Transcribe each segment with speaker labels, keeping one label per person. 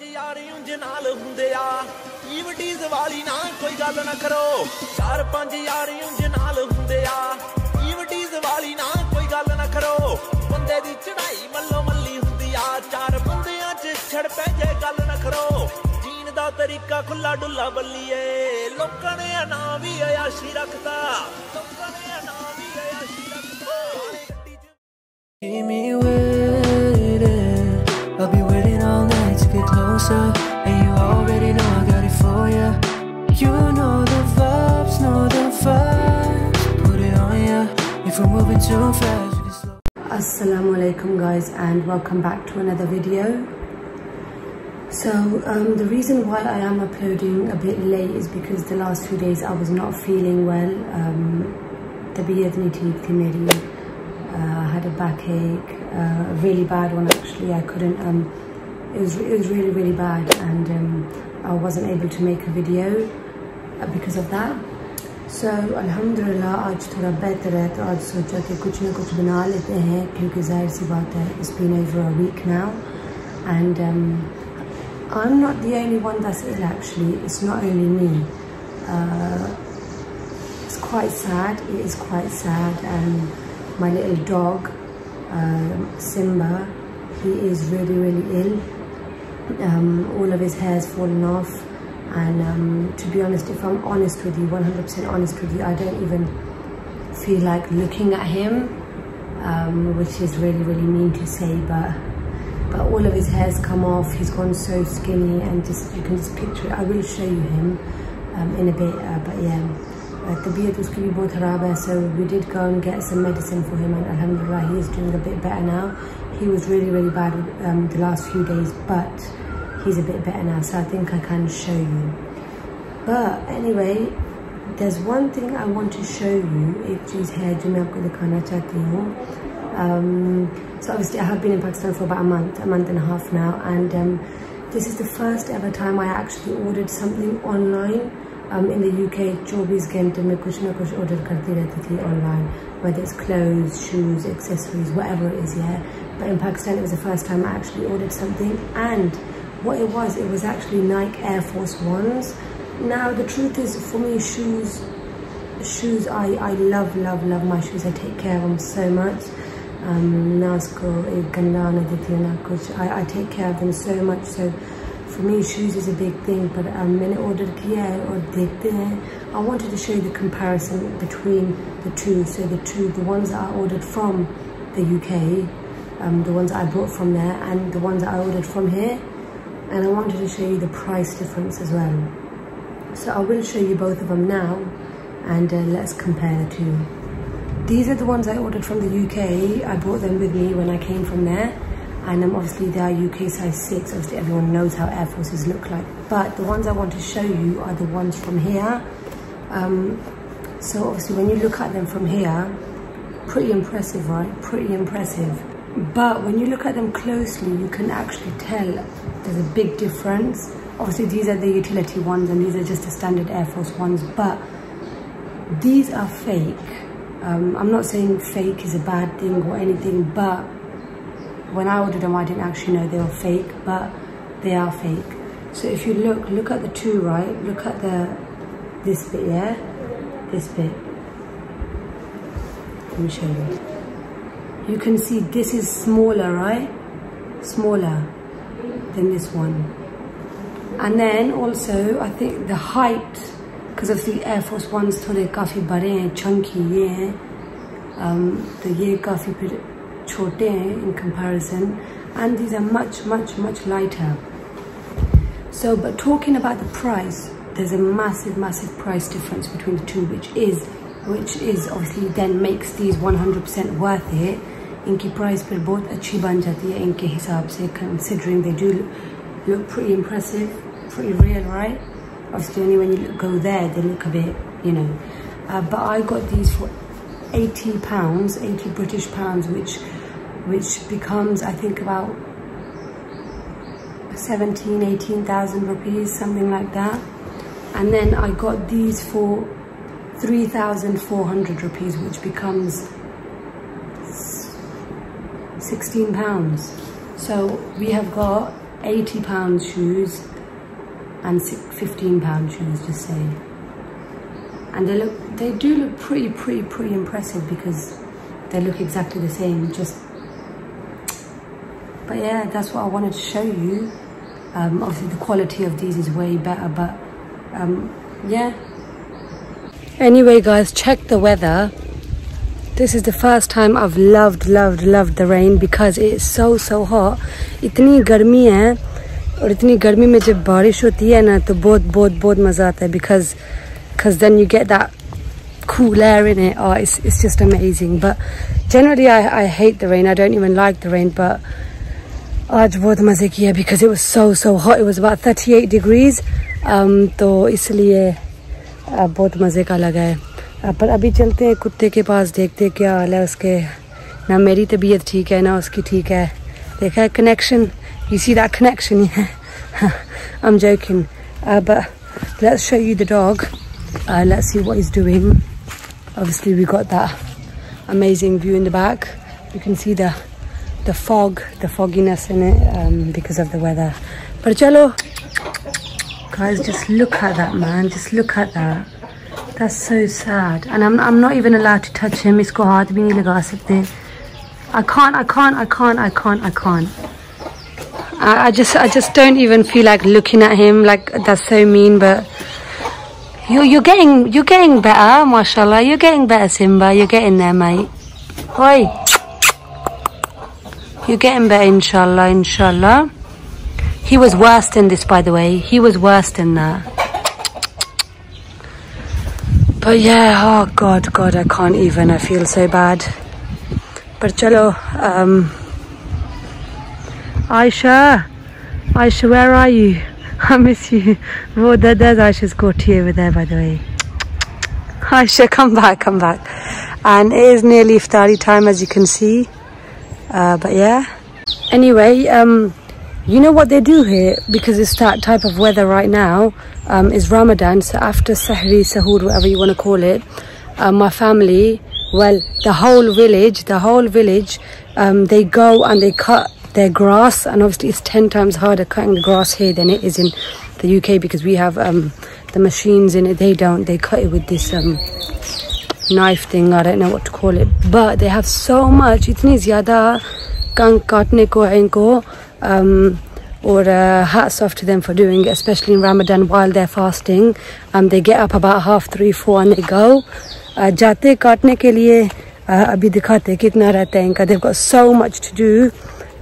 Speaker 1: ਪੰਜ ਉਂਝ ਨਾਲ ਹੁੰਦੇ ਆ। ਈਵਟੀਜ਼ ਵਾਲੀ ਨਾ ਕੋਈ ਗੱਲ ਨਾ ਕਰੋ। ਚਾਰ ਪੰਜ ਯਾਰ ਉਂਝ ਨਾਲ ਹੁੰਦੇ ਆ। ਈਵਟੀਜ਼ ਵਾਲੀ ਨਾ ਕੋਈ ਗੱਲ ਨਾ ਕਰੋ। ਬੰਦੇ ਦੀ ਚੜਾਈ ਮੱਲੋ ਮੱਲੀ ਹੁੰਦੀ ਆ। ਚਾਰ ਬੰਦਿਆਂ 'ਚ ਛੜ ਪੈ ਜੇ ਗੱਲ ਨਾ ਕਰੋ। ਜੀਣ ਦਾ ਤਰੀਕਾ ਖੁੱਲਾ ਡੁੱਲਾ ਬੱਲੀਏ। ਲੋਕਾਂ ਨੇ ਆ ਨਾਂ ਵੀ ਆਯਾਸ਼ੀ ਰੱਖਦਾ ਲੋਕਾਂ ਨੇ ਆ ਵੀ ਆਯਾਸ਼ੀ ਰੱਖਦਾ ਹਾਲੇ
Speaker 2: me waiting. closer. And you already know I got it for ya. You know the vibes, know the vibes. Put it on ya. If we're moving too fast, we can slow.
Speaker 3: Assalamu alaikum guys and welcome back to another video. So um, the reason why I am uploading a bit late is because the last few days I was not feeling well. Um, तबीयत नहीं ठीक थी मेरी uh, I had a backache, uh, a really bad one actually. I couldn't. Um, it was it was really really bad, and um, I wasn't able to make a video uh, because of that. So अल्हम्दुलिल्लाह आज थोड़ा बेहतर है तो आज सोचा कि कुछ ना कुछ बना लेते हैं क्योंकि जाहिर सी बात है it's been over a week now and um, I'm not the only one that's ill actually it's not only me uh, it's quite sad it is quite sad and my little dog um, Simba he is really really ill um, all of his hair's fallen off and um, to be honest if I'm honest with you 100% honest with you I don't even feel like looking at him um, which is really really mean to say but but all of his hair's come off he's gone so skinny and just you can just picture it I will show you him um, in a bit uh, but yeah uh, तबीयत उसकी भी बहुत ख़राब है so we did go and get some medicine for him and alhamdulillah he is doing a bit better now he was really really bad um, the last few days but he's a bit better now so I think I can show you but anyway there's one thing I want to show you एक चीज़ है जो मैं आपको दिखाना चाहती हूँ um, so obviously I have been in Pakistan for about a month a month and a half now and um, this is the first ever time I actually ordered something online um, in the UK 24 घंटे में कुछ ना कुछ order करती रहती थी online whether it's clothes shoes accessories whatever it is yeah but in Pakistan it was the first time I actually ordered something and what it was it was actually Nike Air Force Ones now the truth is for me shoes shoes I, I love love love my shoes I take care of them so much um, ना उसको एक गंदा ना देती हूँ ना कुछ I, I take care of them so much so for me shoes is a big thing but um, मैंने order किया है और देखते हैं I wanted to show you the comparison between the two so the two the ones that I ordered from the UK um, the ones that I bought from there and the ones that I ordered from here and I wanted to show you the price difference as well. So I will show you both of them now and uh, let's compare the two. These are the ones I ordered from the UK I brought them with me when I came from there. And um, obviously they are UK size 6 obviously everyone knows how Air Forces look like. But the ones I want to show you are the ones from here. Um, so obviously when you look at them from here pretty impressive right? Pretty impressive but when you look at them closely you can actually tell there's a big difference. Obviously these are the utility ones and these are just the standard Air Force ones but these are fake. Um, I'm not saying fake is a bad thing or anything but when I ordered them I didn't actually know they were fake but they are fake. So if you look look at the two right? Look at the this bit yeah? This bit. Let me show you you can see this is smaller right smaller than this one and then also I think the height because of the Air Force Ones थोड़े काफ़ी बड़े हैं chunky ये हैं um, तो ये काफ़ी फिर छोटे हैं in comparison and these are much much much lighter so but talking about the price there's a massive massive price difference between the two which is which is obviously then makes these 100% worth it इनकी price फिर बहुत अच्छी बन जाती है इनके हिसाब से considering they do look pretty impressive pretty real right obviously only when you go there they look a bit you know uh, but I got these for 80 pounds 80 British pounds which which becomes I think about 17 18,000 rupees something like that and then I got these for 3,400 rupees which becomes 16 pounds so we have got 80 pound shoes and 15 pound shoes, just say. And they look, they do look pretty, pretty, pretty impressive because they look exactly the same. Just, but yeah, that's what I wanted to show you. Um, obviously, the quality of these is way better, but um, yeah. Anyway, guys, check the weather This is the first time I've loved, loved, loved the rain because it's so, so hot. इतनी गर्मी है और इतनी गर्मी में जब बारिश होती है ना तो बहुत बहुत बहुत मज़ा आता है because because then you get that cool air in it. Oh, it's, it's just amazing. But generally, I, I hate the rain. I don't even like the rain. But आज बहुत मज़े किया because it was so so hot. It was about 38 degrees. Um, तो इसलिए uh, बहुत मज़े का लगा है uh, पर अभी चलते हैं कुत्ते के पास देखते हैं क्या हाल है उसके ना मेरी तबीयत ठीक है ना उसकी ठीक है देखा है connection you see that connection yeah I'm joking uh, but let's show you the dog uh, let's see what he's doing obviously we got that amazing view in the back you can see the the fog the fogginess in it um, because of the weather but chalo guys just look at that man just look at that that's so sad and I'm, I'm not even allowed to touch him isko haath bhi nahi laga sakte I can't I can't I can't I can't I can't I, I just I just don't even feel like looking at him like that's so mean but you you're getting you're getting better mashallah you're getting better Simba you're getting there mate Oi. You're getting better, inshallah, inshallah. He was worse than this, by the way. He was worse than that. But yeah, oh God, God, I can't even. I feel so bad. But chalo, um, Aisha, Aisha, where are you? I miss you. Oh, there, there's Aisha's koti over there, by the way. Aisha, come back, come back. And it is nearly iftari time, as you can see. Uh, but yeah. Anyway, um, you know what they do here, because it's that type of weather right now, um, is Ramadan. So after Sahri, Sahur, whatever you want to call it, uh, my family, well, the whole village, the whole village, um, they go and they cut their grass. And obviously it's 10 times harder cutting the grass here than it is in the UK because we have um, the machines in it. They don't, they cut it with this um, knife thing. I don't know what to call it. But they have so much. Itni zyada kang katne ko um, or uh, hats off to them for doing it especially in Ramadan while they're fasting um, they get up about half three four and they go uh, जाते काटने के लिए uh, अभी दिखाते कितना रहता है इनका they've got so much to do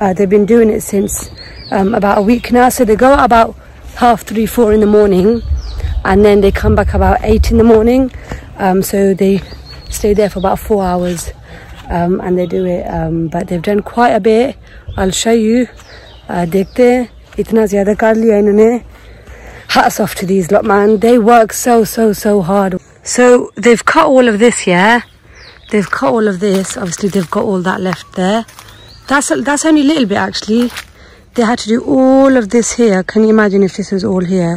Speaker 3: uh, they've been doing it since um, about a week now so they go out about half three four in the morning and then they come back about eight in the morning um, so they stay there for about four hours um, and they do it um, but they've done quite a bit I'll show you uh, देखते हैं इतना ज़्यादा कर लिया इन्होंने hats off to these lot man they work so so so hard so they've cut all of this yeah they've cut all of this obviously they've got all that left there that's that's only a little bit actually they had to do all of this here can you imagine if this was all here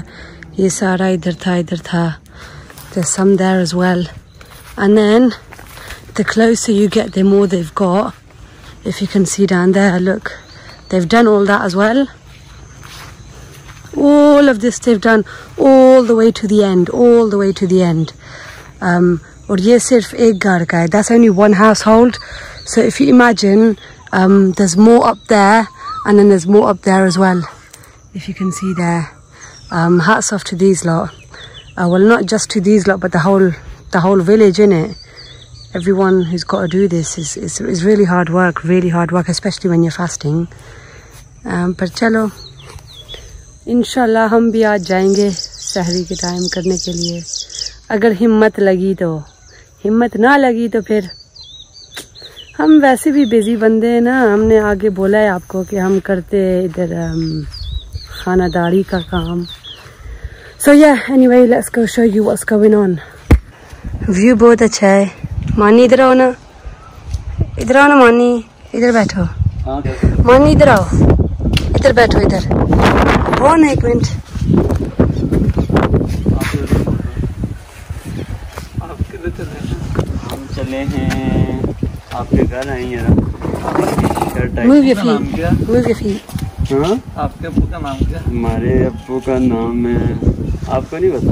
Speaker 3: ये सारा इधर था इधर था there's some there as well and then the closer you get the more they've got if you can see down there look they've done all that as well all of this they've done all the way to the end all the way to the end um और ये सिर्फ एक घर का है that's only one household so if you imagine um there's more up there and then there's more up there as well if you can see there um hats off to these lot uh, well not just to these lot but the whole the whole village in it everyone who's got to do this is, is, is really hard work really hard work especially when you're fasting um, पर चलो इंशाल्लाह हम भी आज जाएँगे शहरी के time करने के लिए। अगर हिम्मत लगी तो हिम्मत ना लगी तो फिर हम वैसे भी बिज़ी बंदे हैं ना। हमने आगे बोला है आपको कि हम करते इधर um, खानादारी का काम। Yeah, anyway, let's go show you what's going on. View बहुत अच्छा है। मानी इधर आओ ना। इधर आओ ना मानी। इधर बैठो। मानी इधर आओ। इधर बैठो इधर। हो ना एक मिनट?
Speaker 4: हम चले हैं आपके घर आए हैं.
Speaker 5: हाँ?
Speaker 4: आपके अबू का नाम क्या?
Speaker 5: हमारे अब्बू का नाम है। आपको नहीं पता?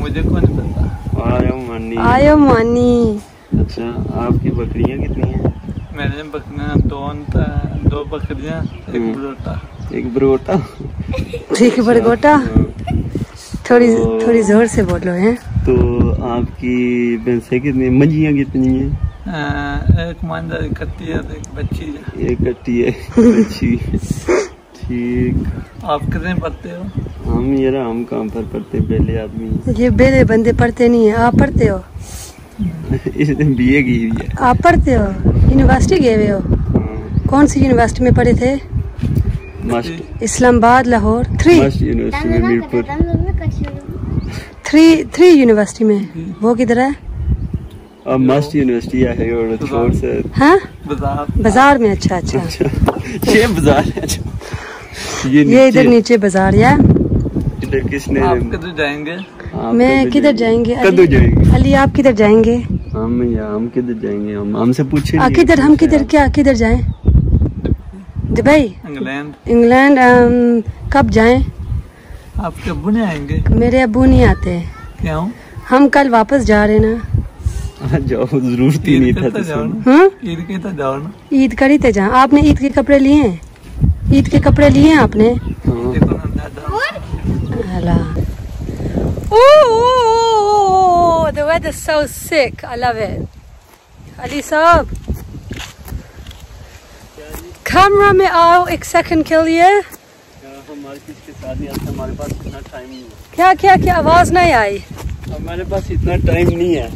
Speaker 4: मुझे को नहीं पता?
Speaker 5: आया मनी।
Speaker 3: आयो मानी।
Speaker 5: अच्छा आपकी बकरियाँ कितनी हैं?
Speaker 4: मेरे बकरियाँ दो दो बकरियाँ एक
Speaker 5: हम्म।
Speaker 4: बरोटा
Speaker 5: एक बरोटा
Speaker 3: ठीक है बड़गोटा
Speaker 5: हाँ।
Speaker 3: थोड़ी
Speaker 5: तो-
Speaker 3: थोड़ी ज़ोर से बोलो हैं?
Speaker 5: तो आपकी भैंसें कितनी मंजियाँ कितनी हैं?
Speaker 4: अ, एक मांझा एक कट्टी है एक बच्ची। है
Speaker 5: एक कट्टी है अच्छी ठीक।
Speaker 4: आप कितने पढ़ते हो?
Speaker 5: हम यार हम कहाँ पर पढ़ते पहले आदमी
Speaker 3: ये बेले बंदे पढ़ते नहीं है आप पढ़ते हो?
Speaker 5: इसने बीए की हुई है।
Speaker 3: आप पढ़ते हो? यूनिवर्सिटी गए हुए हो
Speaker 5: हाँ,
Speaker 3: कौन सी यूनिवर्सिटी में पढ़े थे? इस्लामाबाद लाहौर। थ्री
Speaker 5: यूनिवर्सिटी में मीरपुर
Speaker 3: थ्री थ्री यूनिवर्सिटी में। वो किधर है?
Speaker 5: अब मस्ट यूनिवर्सिटी है और से।
Speaker 3: हाँ?
Speaker 4: बाज़ार।
Speaker 3: बाज़ार में अच्छा अच्छा।
Speaker 5: ये बाज़ार है जो ये
Speaker 3: ये इधर
Speaker 5: नीचे
Speaker 3: बाज़ार या?
Speaker 5: इधर किसने
Speaker 4: आप किधर जाएँगे?
Speaker 3: मैं किधर जाएँगे?
Speaker 5: कदू
Speaker 3: अली,
Speaker 5: जाएँगे।
Speaker 3: अली आप किधर जाएँगे?
Speaker 5: हम या हम किधर जाएँगे? हम हमसे पूछे
Speaker 3: किधर हम किधर क्या किधर जाएँ? दुबई
Speaker 4: इंग्लैंड
Speaker 3: इंग्लैंड कब जाएँ?
Speaker 4: आपके अबू नहीं आएँगे
Speaker 3: मेरे अबू नहीं आते
Speaker 4: क्यों
Speaker 3: हम कल वापस जा रहे ना
Speaker 5: जाओ ज़रूर तीन
Speaker 4: ईद ईद के जाओ ना
Speaker 3: ईद करी थे जाओ आपने ईद के कपड़े लिए हैं ईद के कपड़े लिए हैं आपने अला ओह the weather so sick I love it Ali साहब कैमरा में आओ एक सेकंड के लिए
Speaker 5: हमारे किसके साथ नहीं आता हमारे पास इतना टाइम नहीं है।
Speaker 3: क्या क्या क्या आवाज़ नहीं आई?
Speaker 5: हमारे पास इतना टाइम नहीं है।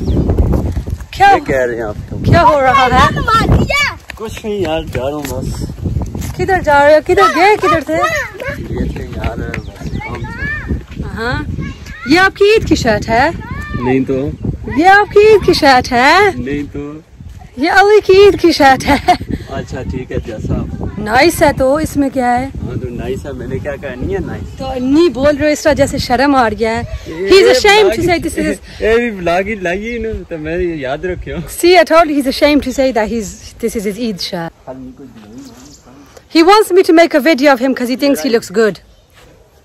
Speaker 3: क्या
Speaker 5: कह रहे हैं आप तो
Speaker 3: क्या हो रहा है?
Speaker 5: कुछ नहीं यार जा रहा हूँ बस।
Speaker 3: किधर जा रहे हो? किधर गए? किधर थे?
Speaker 5: ये थे यार।
Speaker 3: हाँ। ये आपकी ईद की शर्ट है?
Speaker 5: नहीं तो।
Speaker 3: ये आपकी ईद की शर्ट है?
Speaker 5: नहीं तो।
Speaker 3: ये अली की ईद की शर्ट है?
Speaker 5: अच्छा ठीक है जैसा
Speaker 3: नाइस है तो इसमें क्या है?
Speaker 5: हाँ तो नाइस है मैंने क्या कहा? नहीं है नाइस
Speaker 3: तो नहीं बोल रहे हो इस तरह जैसे शर्म आ गया है। He is ashamed to say this is
Speaker 5: ए भी ब्लॉग ही लाइए ना तो मैं याद रखियो।
Speaker 3: See I told you he's ashamed to say that he's this is his Eid shirt he wants me to make a video of him because he thinks he looks good.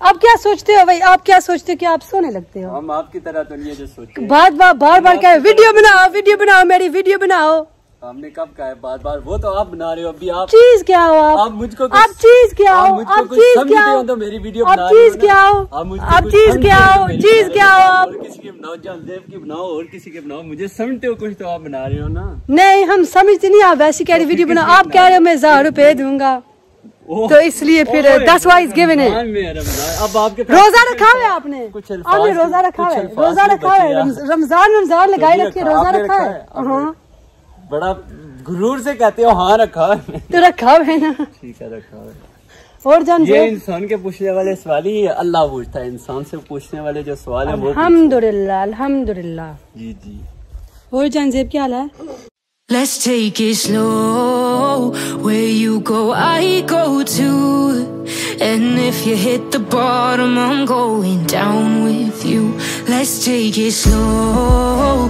Speaker 3: आप क्या सोचते हो भाई? आप क्या सोचते हो कि आप सोने लगते हो?
Speaker 5: हम आपकी तरह तो नहीं है जो सोचे।
Speaker 3: बार बार बार बार क्या वीडियो बनाओ वीडियो बनाओ मेरी वीडियो बनाओ।
Speaker 5: हमने कब कहा है? बार बार वो तो आप बना रहे हो अभी आप
Speaker 3: चीज़ क्या हो आप?
Speaker 5: आप मुझको
Speaker 3: आप चीज़ क्या हो? आप चीज़ क्या
Speaker 5: हो तो मेरी वीडियो
Speaker 3: आप
Speaker 5: बना रहे
Speaker 3: चीज़ क्या हो?
Speaker 5: आप
Speaker 3: चीज़ क्या
Speaker 5: हो?
Speaker 3: चीज़ क्या हो। आप?
Speaker 5: किसी की बनाओ जानदेव की बनाओ और किसी की बनाओ। मुझे समझते हो कुछ तो आप बना रहे हो ना?
Speaker 3: नहीं हम समझते नहीं आप वैसी कह रही
Speaker 5: तो
Speaker 3: वीडियो बनाओ आप कह रहे हो मैं हज़ार रुपए दूँगा। तो इसलिए फिर दस.
Speaker 5: रमज़ान में है, अब आपके
Speaker 3: रोजा रखा है आपने।
Speaker 5: कुछ
Speaker 3: आपने रोजा रखा है। रोजा रखा है। रमज़ान रमज़ान लगाए
Speaker 5: तो
Speaker 3: रखिए रोजा रखा
Speaker 5: रखा
Speaker 3: है,
Speaker 5: हाँ। बड़ा गुरूर से कहते हो हाँ रखा है
Speaker 3: तो रखा है ना
Speaker 5: ठीक है रखा है
Speaker 3: और जान
Speaker 5: ये इंसान के पूछने वाले सवाल ही अल्लाह पूछता है इंसान से पूछने वाले जो सवाल है वो पूछता
Speaker 3: अल्हम्दुलिल्लाह अल्हम्दुलिल्लाह
Speaker 5: जी जी
Speaker 3: और जान जेब क्या हाल है
Speaker 2: Let's take it slow. Where you go, I go too. And if you hit the bottom, I'm going down with you. Let's take it slow.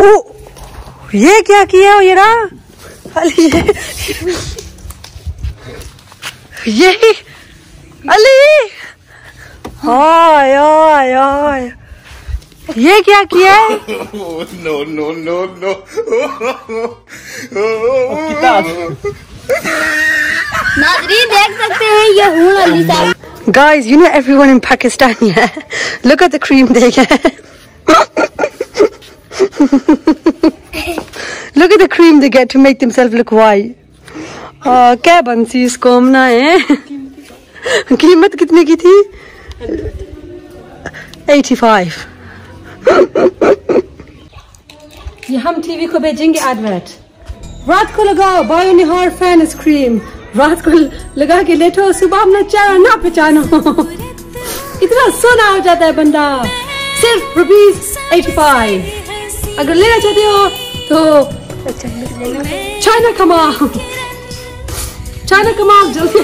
Speaker 3: ओ ये क्या किया ये रहा अली ये ये अली? हाय हाय हाय। ये क्या किया है?
Speaker 6: नादरी देख सकते हैं ये हूँ अली साहब।
Speaker 3: Guys, you know everyone in Pakistan, yeah? Look at the cream they get. look at the cream they get to make themselves look white. Uh, क्या बंसी इसको हमना है कीमत कितने की थी 85 ये हम टीवी को भेजेंगे एडवर्ट रात को लगाओ बायो निहार फैन आइसक्रीम रात को लगा के लेटो, सुबह अपना चेहरा ना पहचानो। इतना सोना हो जाता है बंदा। सिर्फ़ रुपीज़ एटी फाइव अगर लेना चाहते हो तो चाइना कमाओ चाइना कमाओ जल्दी।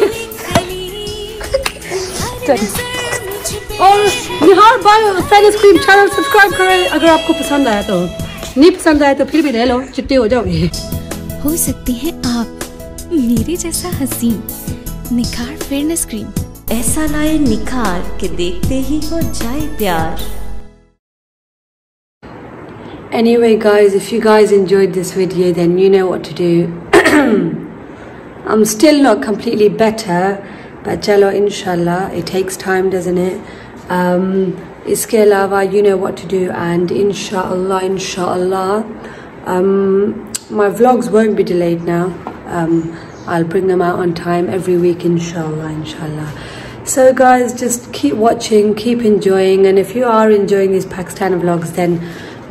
Speaker 3: और Nihar bio fan channel subscribe करें। अगर आपको पसंद आया तो नहीं पसंद आया तो फिर भी ले लो। चिट्टे हो जाओगे।
Speaker 7: हो सकती है आप। मेरे जैसा हसीन निखार फेयरनेस क्रीम
Speaker 8: ऐसा लाए निखार के देखते ही हो जाए प्यार
Speaker 3: Anyway, guys, if you guys enjoyed this video, then you know what to do. I'm still not completely better, but chalo, inshallah, it takes time, doesn't it? Um, iske alawa, you know what to do, and inshallah, inshallah, um, my vlogs won't be delayed now. Um, I'll bring them out on time every week, inshallah, inshallah. So, guys, just keep watching, keep enjoying, and if you are enjoying these Pakistan vlogs, then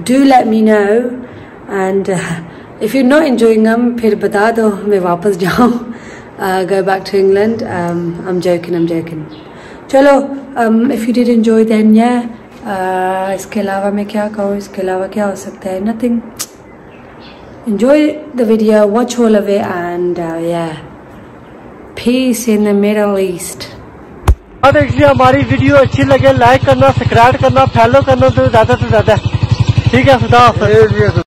Speaker 3: do let me know. And uh, if you're not enjoying them, फिर बता दो मैं वापस जाऊँ uh, go back to England. Um, I'm joking, I'm joking. चलो um, if you did enjoy then yeah. Uh, इसके अलावा मैं क्या कहूँ इसके अलावा क्या हो सकता है nothing. Enjoy the video, watch all of it, and uh, yeah. Peace in the Middle East.
Speaker 9: अगर किसी हमारी वीडियो अच्छी लगे लाइक करना सब्सक्राइब करना फॉलो करना तो ज्यादा से ज्यादा ठीक है खुदा हाफिज